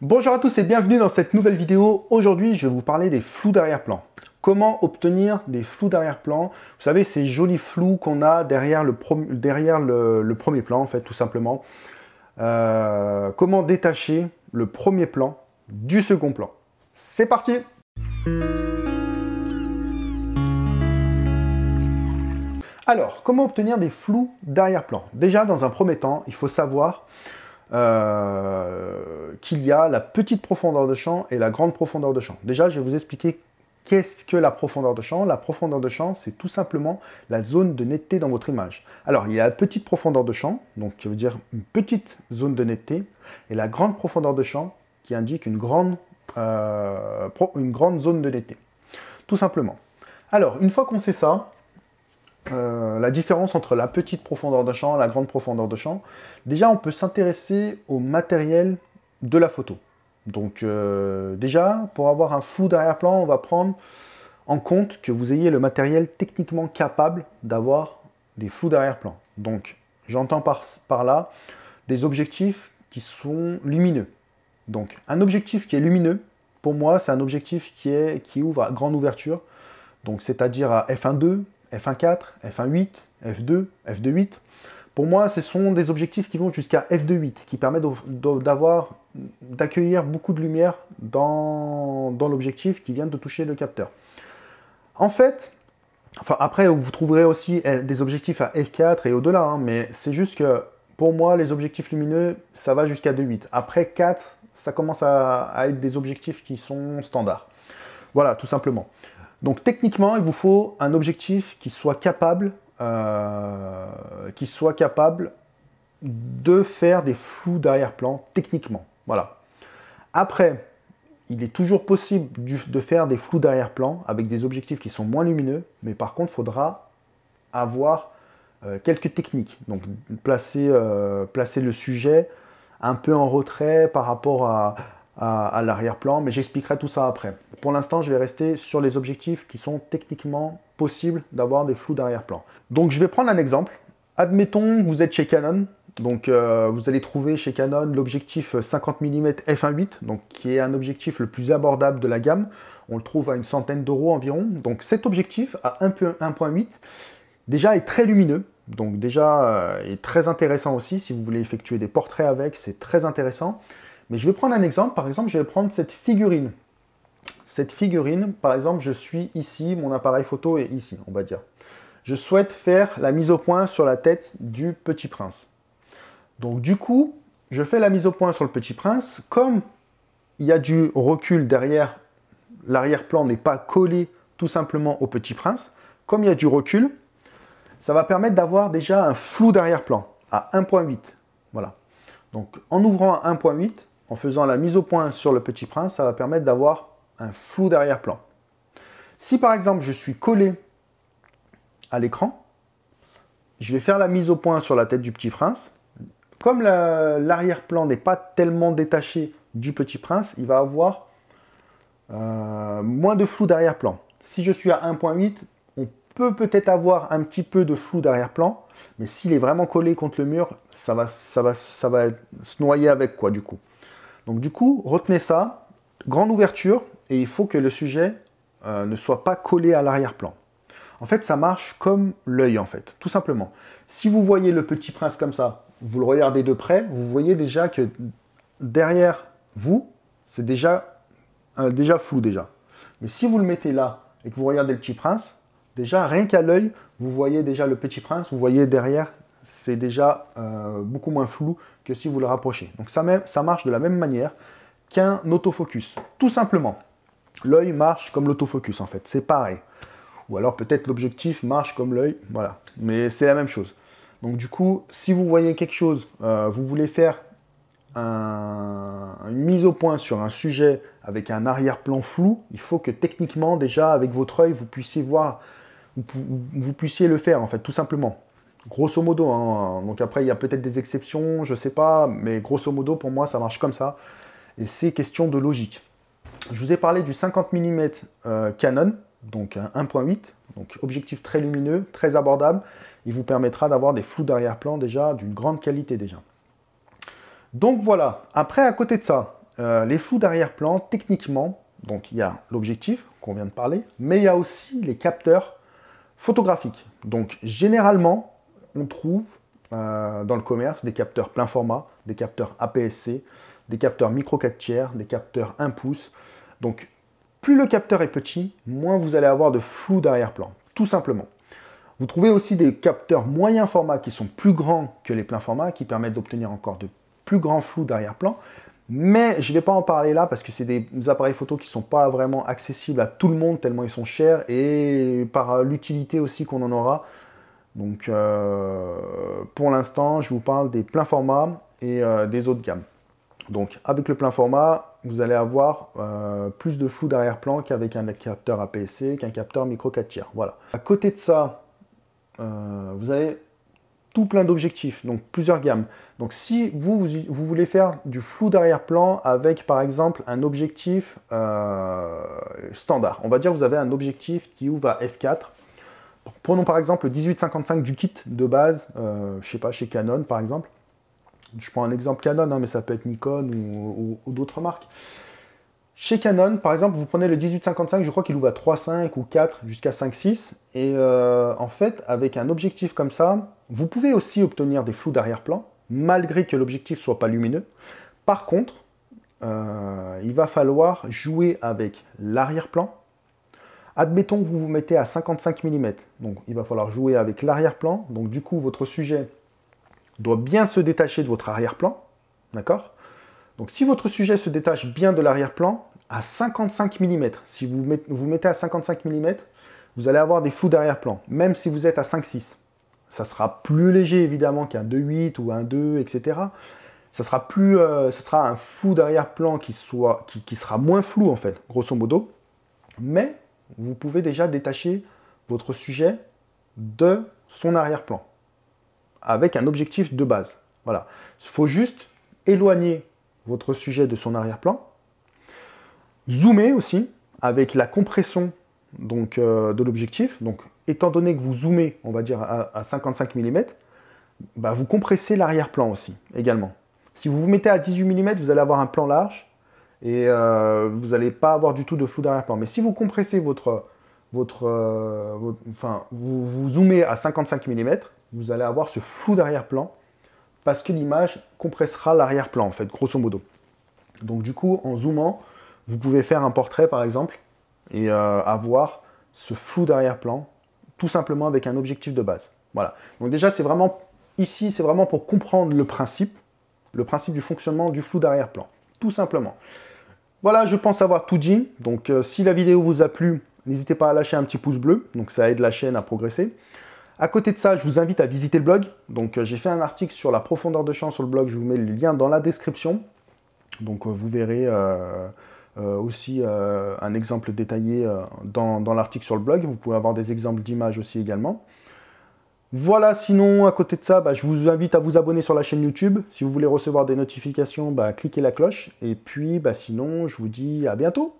Bonjour à tous et bienvenue dans cette nouvelle vidéo. Aujourd'hui, je vais vous parler des flous d'arrière-plan. Comment obtenir des flous d'arrière-plan Vous savez, ces jolis flous qu'on a derrière, le, premier plan, en fait, tout simplement. Euh, comment détacher le premier plan du second plan C'est parti Alors, comment obtenir des flous d'arrière-plan Déjà, dans un premier temps, il faut savoir euh, qu'il y a la petite profondeur de champ et la grande profondeur de champ. Déjà, je vais vous expliquer qu'est-ce que la profondeur de champ. La profondeur de champ, c'est tout simplement la zone de netteté dans votre image. Alors, il y a la petite profondeur de champ, donc qui veut dire une petite zone de netteté, et la grande profondeur de champ qui indique une grande, euh, une grande zone de netteté. Tout simplement. Alors, une fois qu'on sait ça, euh, la différence entre la petite profondeur de champ et la grande profondeur de champ, déjà on peut s'intéresser au matériel de la photo. Donc euh, déjà, pour avoir un flou d'arrière-plan, on va prendre en compte que vous ayez le matériel techniquement capable d'avoir des flous d'arrière-plan. Donc j'entends par, là des objectifs qui sont lumineux. Donc un objectif qui est lumineux, pour moi, c'est un objectif qui ouvre à grande ouverture, donc c'est-à-dire à f1.2, F1.4, F1.8, F2, F2.8. Pour moi, ce sont des objectifs qui vont jusqu'à F2.8, qui permettent d'accueillir beaucoup de lumière dans, l'objectif qui vient de toucher le capteur. En fait, après, vous trouverez aussi eh, des objectifs à F4 et au-delà, hein, mais c'est juste que pour moi, les objectifs lumineux, ça va jusqu'à 2.8. Après 4, ça commence à, à être des objectifs qui sont standards. Voilà, tout simplement. Donc techniquement, il vous faut un objectif qui soit capable, euh, qui soit capable de faire des flous d'arrière-plan techniquement. Voilà. Après, il est toujours possible de faire des flous d'arrière-plan avec des objectifs qui sont moins lumineux, mais par contre, il faudra avoir euh, quelques techniques. Donc euh, placer le sujet un peu en retrait par rapport à, à, l'arrière-plan, mais j'expliquerai tout ça après. Pour l'instant, je vais rester sur les objectifs qui sont techniquement possibles d'avoir des flous d'arrière-plan. Donc je vais prendre un exemple. Admettons vous êtes chez Canon, donc euh, vous allez trouver chez Canon l'objectif 50 mm f1.8, donc qui est un objectif le plus abordable de la gamme. On le trouve à une centaine d'euros environ. Donc cet objectif à 1.8 déjà est très lumineux, donc déjà euh, est très intéressant aussi si vous voulez effectuer des portraits avec, c'est très intéressant. Mais je vais prendre un exemple. Par exemple, je vais prendre cette figurine. Cette figurine, par exemple, je suis ici, mon appareil photo est ici, on va dire. Je souhaite faire la mise au point sur la tête du Petit Prince. Donc du coup, je fais la mise au point sur le Petit Prince. Comme il y a du recul derrière, l'arrière-plan n'est pas collé tout simplement au Petit Prince. Comme il y a du recul, ça va permettre d'avoir déjà un flou d'arrière-plan à 1.8. Voilà. Donc en ouvrant à 1.8, en faisant la mise au point sur le petit prince, ça va permettre d'avoir un flou d'arrière-plan. Si par exemple je suis collé à l'écran, je vais faire la mise au point sur la tête du petit prince. Comme l'arrière-plan n'est pas tellement détaché du petit prince, il va avoir euh, moins de flou d'arrière-plan. Si je suis à 1.8, on peut peut-être avoir un petit peu de flou d'arrière-plan, mais s'il est vraiment collé contre le mur, ça va, ça va, ça va se noyer avec quoi du coup. Donc du coup, retenez ça, grande ouverture, et il faut que le sujet euh, ne soit pas collé à l'arrière-plan. En fait, ça marche comme l'œil, en fait, tout simplement. Si vous voyez le petit prince comme ça, vous le regardez de près, vous voyez déjà que derrière vous, c'est déjà, euh, déjà flou déjà. Mais si vous le mettez là et que vous regardez le petit prince, déjà, rien qu'à l'œil, vous voyez déjà le petit prince, vous voyez derrière c'est déjà euh, beaucoup moins flou que si vous le rapprochez. Donc ça, ça marche de la même manière qu'un autofocus. Tout simplement, l'œil marche comme l'autofocus en fait, c'est pareil. Ou alors peut-être l'objectif marche comme l'œil, voilà. Mais c'est la même chose. Donc du coup, si vous voyez quelque chose, euh, vous voulez faire une mise au point sur un sujet avec un arrière-plan flou, il faut que techniquement déjà avec votre œil vous puissiez voir, vous puissiez le faire en fait, tout simplement. Grosso modo, hein. donc après il y a peut-être des exceptions, je sais pas, mais grosso modo pour moi ça marche comme ça. Et c'est question de logique. Je vous ai parlé du 50 mm euh, Canon, donc un 1.8, donc objectif très lumineux, très abordable. Il vous permettra d'avoir des flous d'arrière-plan déjà d'une grande qualité déjà. Donc voilà, après à côté de ça, les flous d'arrière-plan, techniquement, donc il y a l'objectif qu'on vient de parler, mais il y a aussi les capteurs photographiques. Donc généralement, on trouve euh, dans le commerce des capteurs plein format, des capteurs APS-C, des capteurs micro 4 tiers, des capteurs 1 pouce. Donc plus le capteur est petit, moins vous allez avoir de flou d'arrière-plan, tout simplement. Vous trouvez aussi des capteurs moyen format qui sont plus grands que les pleins formats, qui permettent d'obtenir encore de plus grands flous d'arrière-plan. Mais je ne vais pas en parler là parce que c'est des appareils photo qui ne sont pas vraiment accessibles à tout le monde tellement ils sont chers et par l'utilité aussi qu'on en aura. Donc euh, pour l'instant, je vous parle des pleins formats et euh, des autres gammes. Donc avec le plein format, vous allez avoir euh, plus de flou d'arrière-plan qu'avec un capteur APS-C, qu'un capteur micro 4 tiers. Voilà. À côté de ça, vous avez tout plein d'objectifs, donc plusieurs gammes. Donc si vous, voulez faire du flou d'arrière-plan avec par exemple un objectif standard, on va dire vous avez un objectif qui ouvre à f4. Prenons par exemple le 1855 du kit de base, euh, je sais pas, chez Canon par exemple. Je prends un exemple Canon, hein, mais ça peut être Nikon ou d'autres marques. Chez Canon, par exemple, vous prenez le 1855, je crois qu'il ouvre à 3.5 ou 4 jusqu'à 5.6. Et euh, en fait, avec un objectif comme ça, vous pouvez aussi obtenir des flous d'arrière-plan, malgré que l'objectif soit pas lumineux. Par contre, euh, il va falloir jouer avec l'arrière-plan. Admettons que vous vous mettez à 55 mm, donc il va falloir jouer avec l'arrière-plan. Donc du coup, votre sujet doit bien se détacher de votre arrière-plan, d'accord? Donc si votre sujet se détache bien de l'arrière-plan, à 55 mm, si vous, vous mettez à 55 mm, vous allez avoir des flous d'arrière-plan, même si vous êtes à 5,6. Ça sera plus léger évidemment qu'un 2,8 ou un 2, etc. Ça sera, plus, euh, ça sera un flou d'arrière-plan qui, qui sera moins flou en fait, grosso modo. Mais vous pouvez déjà détacher votre sujet de son arrière-plan avec un objectif de base. Voilà. Il faut juste éloigner votre sujet de son arrière-plan. Zoomer aussi avec la compression donc, euh, de l'objectif. Donc, étant donné que vous zoomez, on va dire, à, 55 mm, bah, vous compressez l'arrière-plan aussi, également. Si vous vous mettez à 18 mm, vous allez avoir un plan large et euh, vous n'allez pas avoir du tout de flou d'arrière-plan. Mais si vous compressez votre... votre, euh, enfin, vous, vous zoomez à 55 mm, vous allez avoir ce flou d'arrière-plan parce que l'image compressera l'arrière-plan, en fait, grosso modo. Donc du coup, en zoomant, vous pouvez faire un portrait, par exemple, et euh, avoir ce flou d'arrière-plan, tout simplement avec un objectif de base. Voilà. Donc déjà, c'est vraiment, ici, c'est vraiment pour comprendre le principe, le principe du fonctionnement du flou d'arrière-plan, tout simplement. Voilà, je pense avoir tout dit. Donc euh, si la vidéo vous a plu, n'hésitez pas à lâcher un petit pouce bleu, donc ça aide la chaîne à progresser. À côté de ça, je vous invite à visiter le blog. Donc, euh, j'ai fait un article sur la profondeur de champ sur le blog. Je vous mets le lien dans la description. Donc, euh, vous verrez aussi un exemple détaillé dans, l'article sur le blog. Vous pouvez avoir des exemples d'images aussi également. Voilà, sinon, à côté de ça, bah, je vous invite à vous abonner sur la chaîne YouTube. Si vous voulez recevoir des notifications, bah, cliquez la cloche. Et puis, bah, sinon, je vous dis à bientôt.